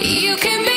You can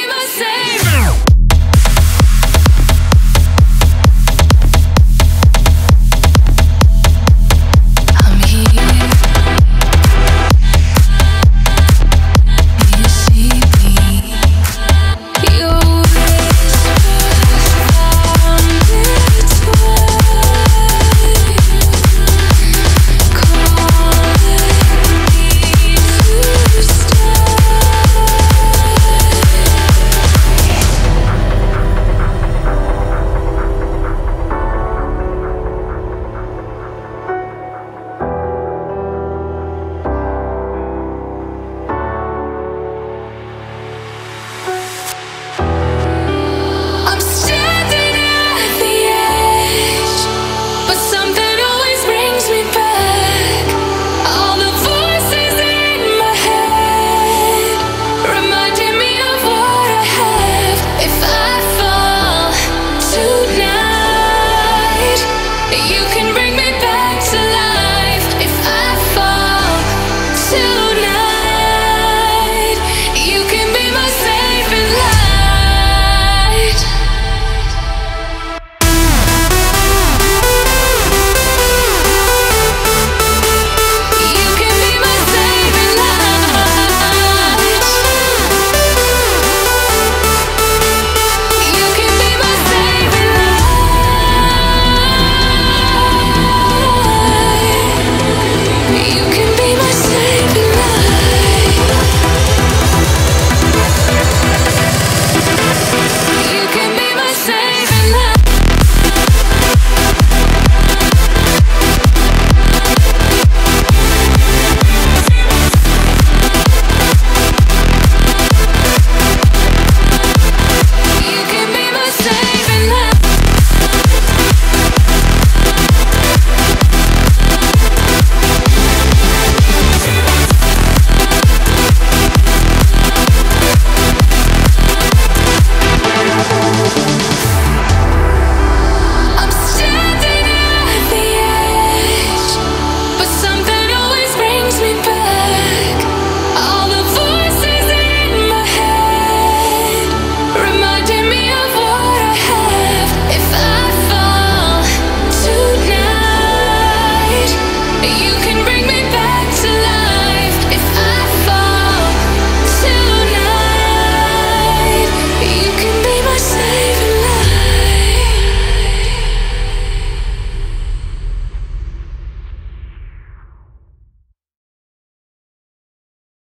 You